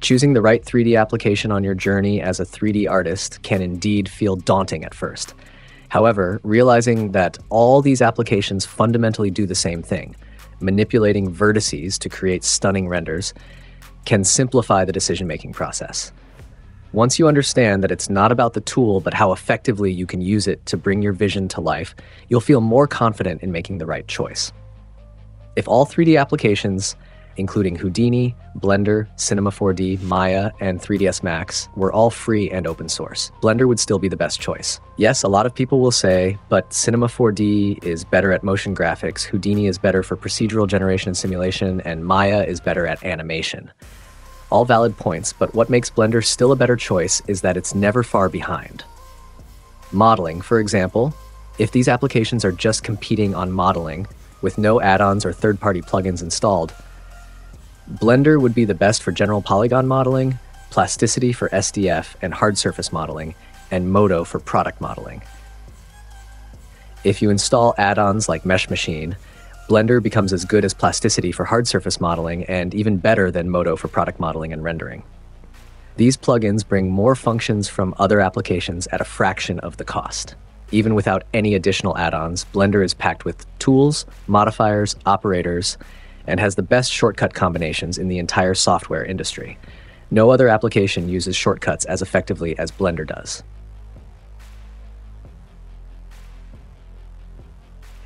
Choosing the right 3D application on your journey as a 3D artist can indeed feel daunting at first. However, realizing that all these applications fundamentally do the same thing, manipulating vertices to create stunning renders, can simplify the decision making process. Once you understand that it's not about the tool, but how effectively you can use it to bring your vision to life, you'll feel more confident in making the right choice. If all 3D applications, including Houdini, Blender, Cinema 4D, Maya, and 3ds Max, were all free and open source, Blender would still be the best choice. Yes, a lot of people will say, but Cinema 4D is better at motion graphics, Houdini is better for procedural generation and simulation, and Maya is better at animation. All valid points, but what makes Blender still a better choice is that it's never far behind. Modeling, for example, if these applications are just competing on modeling, with no add-ons or third-party plugins installed, Blender would be the best for general polygon modeling, plasticity for SDF and hard surface modeling, and Modo for product modeling. If you install add-ons like Mesh Machine, Blender becomes as good as Plasticity for hard surface modeling and even better than Modo for product modeling and rendering. These plugins bring more functions from other applications at a fraction of the cost. Even without any additional add-ons, Blender is packed with tools, modifiers, operators, and has the best shortcut combinations in the entire software industry. No other application uses shortcuts as effectively as Blender does.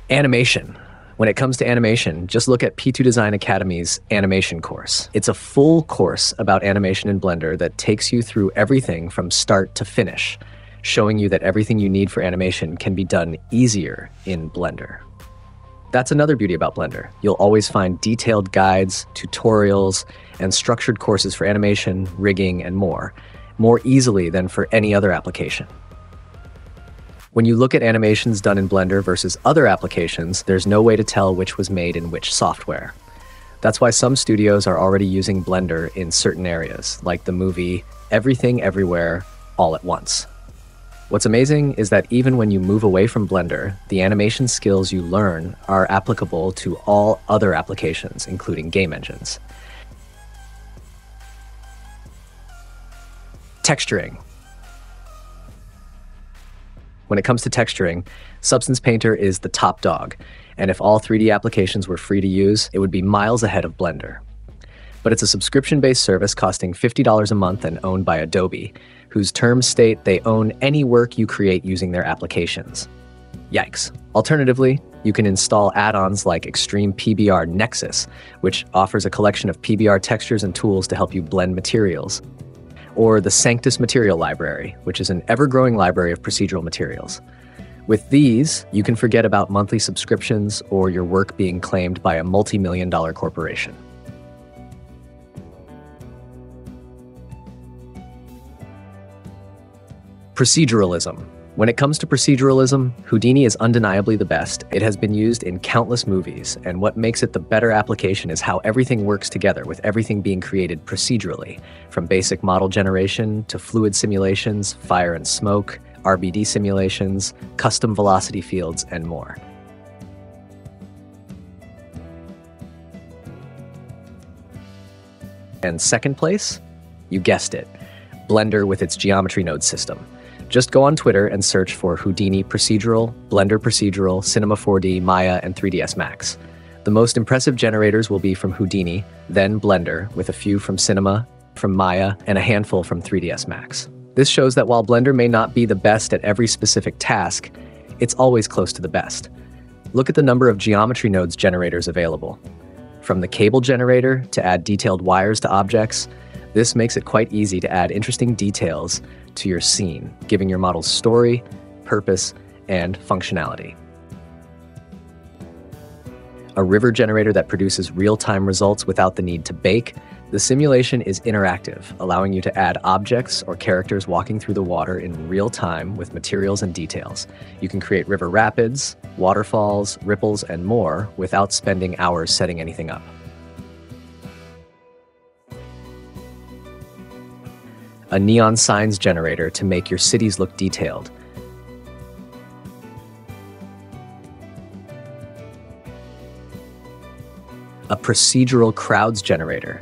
Animation. When it comes to animation, just look at P2 Design Academy's animation course. It's a full course about animation in Blender that takes you through everything from start to finish, showing you that everything you need for animation can be done easier in Blender. That's another beauty about Blender. You'll always find detailed guides, tutorials, and structured courses for animation, rigging, and more, more easily than for any other application. When you look at animations done in Blender versus other applications, there's no way to tell which was made in which software. That's why some studios are already using Blender in certain areas, like the movie Everything Everywhere All at Once. What's amazing is that even when you move away from Blender, the animation skills you learn are applicable to all other applications, including game engines. Texturing. When it comes to texturing, Substance Painter is the top dog, and if all 3D applications were free to use, it would be miles ahead of Blender. But it's a subscription-based service costing $50 a month and owned by Adobe, whose terms state they own any work you create using their applications. Yikes. Alternatively, you can install add-ons like Extreme PBR Nexus, which offers a collection of PBR textures and tools to help you blend materials or the Sanctus Material Library, which is an ever growing library of procedural materials. With these, you can forget about monthly subscriptions or your work being claimed by a multi million dollar corporation. Proceduralism. When it comes to proceduralism, Houdini is undeniably the best. It has been used in countless movies, and what makes it the better application is how everything works together, with everything being created procedurally, from basic model generation to fluid simulations, fire and smoke, RBD simulations, custom velocity fields, and more. And second place? You guessed it, Blender with its geometry node system. Just go on Twitter and search for Houdini Procedural, Blender Procedural, Cinema 4D, Maya, and 3ds Max. The most impressive generators will be from Houdini, then Blender, with a few from Cinema, from Maya, and a handful from 3ds Max. This shows that while Blender may not be the best at every specific task, it's always close to the best. Look at the number of geometry nodes generators available. From the cable generator to add detailed wires to objects, this makes it quite easy to add interesting details to your scene, giving your models story, purpose, and functionality. A river generator that produces real-time results without the need to bake, the simulation is interactive, allowing you to add objects or characters walking through the water in real time with materials and details. You can create river rapids, waterfalls, ripples, and more without spending hours setting anything up. A neon signs generator to make your cities look detailed. A procedural crowds generator.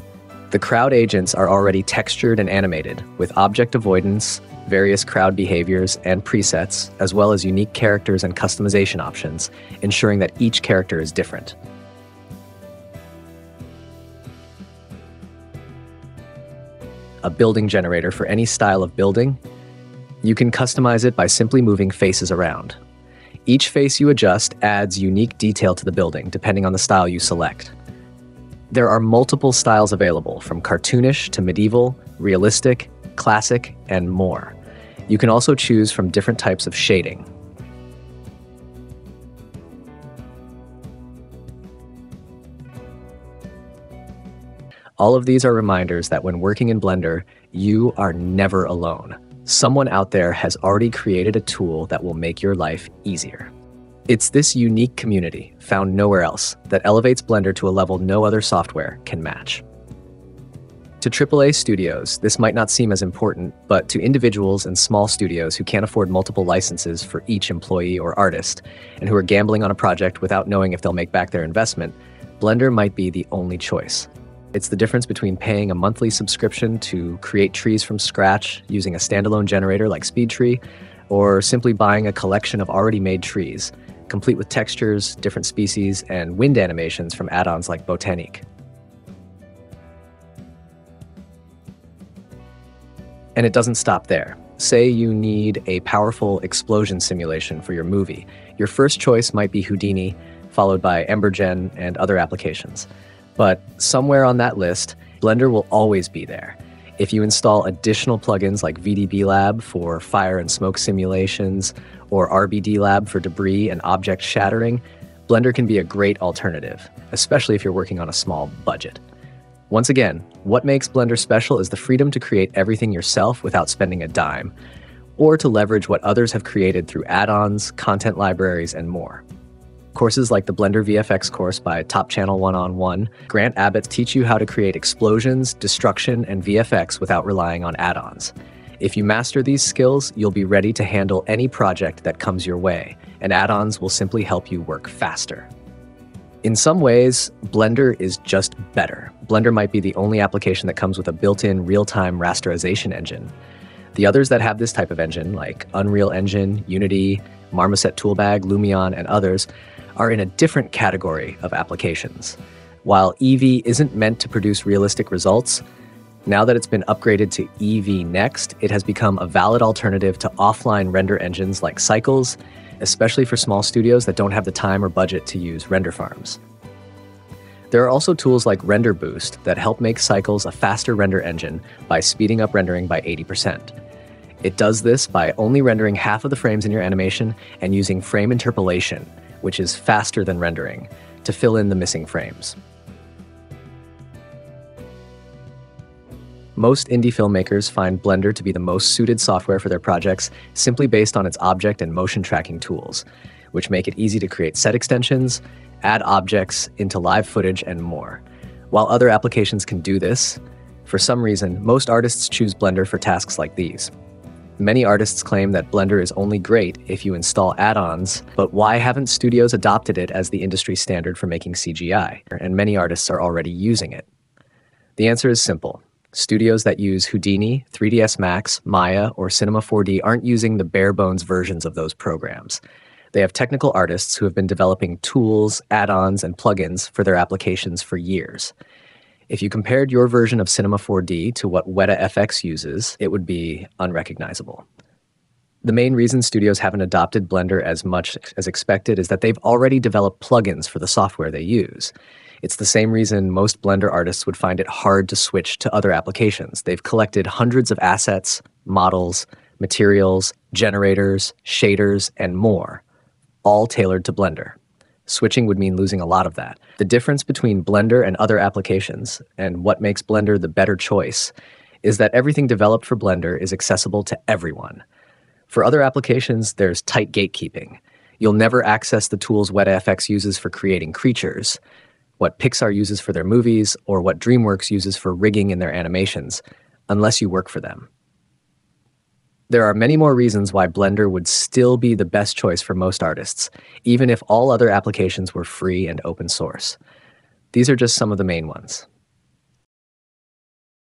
The crowd agents are already textured and animated with object avoidance, various crowd behaviors and presets, as well as unique characters and customization options, ensuring that each character is different. A building generator for any style of building, you can customize it by simply moving faces around. Each face you adjust adds unique detail to the building depending on the style you select. There are multiple styles available, from cartoonish to medieval, realistic, classic, and more. You can also choose from different types of shading. All of these are reminders that when working in Blender, you are never alone. Someone out there has already created a tool that will make your life easier. It's this unique community, found nowhere else, that elevates Blender to a level no other software can match. To AAA studios, this might not seem as important, but to individuals and small studios who can't afford multiple licenses for each employee or artist, and who are gambling on a project without knowing if they'll make back their investment, Blender might be the only choice. It's the difference between paying a monthly subscription to create trees from scratch using a standalone generator like SpeedTree, or simply buying a collection of already made trees complete with textures, different species, and wind animations from add-ons like Botaniq. And it doesn't stop there. Say you need a powerful explosion simulation for your movie. Your first choice might be Houdini, followed by Embergen and other applications. But somewhere on that list, Blender will always be there. If you install additional plugins like VDB Lab for fire and smoke simulations, or RBD Lab for debris and object shattering, Blender can be a great alternative, especially if you're working on a small budget. Once again, what makes Blender special is the freedom to create everything yourself without spending a dime, or to leverage what others have created through add-ons, content libraries, and more. Courses like the Blender VFX course by Top Channel One on One, Grant Abbitt teach you how to create explosions, destruction, and VFX without relying on add-ons. If you master these skills, you'll be ready to handle any project that comes your way, and add-ons will simply help you work faster. In some ways, Blender is just better. Blender might be the only application that comes with a built-in real-time rasterization engine. The others that have this type of engine, like Unreal Engine, Unity, Marmoset Toolbag, Lumion, and others, are in a different category of applications. While EEVEE isn't meant to produce realistic results, now that it's been upgraded to EEVEE Next, it has become a valid alternative to offline render engines like Cycles, especially for small studios that don't have the time or budget to use render farms. There are also tools like Render Boost that help make Cycles a faster render engine by speeding up rendering by 80%. It does this by only rendering half of the frames in your animation and using frame interpolation, which is faster than rendering, to fill in the missing frames. Most indie filmmakers find Blender to be the most suited software for their projects simply based on its object and motion tracking tools, which make it easy to create set extensions, add objects into live footage, and more. While other applications can do this, for some reason, most artists choose Blender for tasks like these. Many artists claim that Blender is only great if you install add-ons, but why haven't studios adopted it as the industry standard for making CGI? And many artists are already using it. The answer is simple. Studios that use Houdini, 3ds Max, Maya, or Cinema 4D aren't using the bare bones versions of those programs. They have technical artists who have been developing tools, add-ons, and plugins for their applications for years. If you compared your version of Cinema 4D to what Weta FX uses, it would be unrecognizable. The main reason studios haven't adopted Blender as much as expected is that they've already developed plugins for the software they use. It's the same reason most Blender artists would find it hard to switch to other applications. They've collected hundreds of assets, models, materials, generators, shaders, and more, all tailored to Blender. Switching would mean losing a lot of that. The difference between Blender and other applications, and what makes Blender the better choice, is that everything developed for Blender is accessible to everyone. For other applications, there's tight gatekeeping. You'll never access the tools WetaFX uses for creating creatures, what Pixar uses for their movies, or what DreamWorks uses for rigging in their animations, unless you work for them. There are many more reasons why Blender would still be the best choice for most artists, even if all other applications were free and open source. These are just some of the main ones.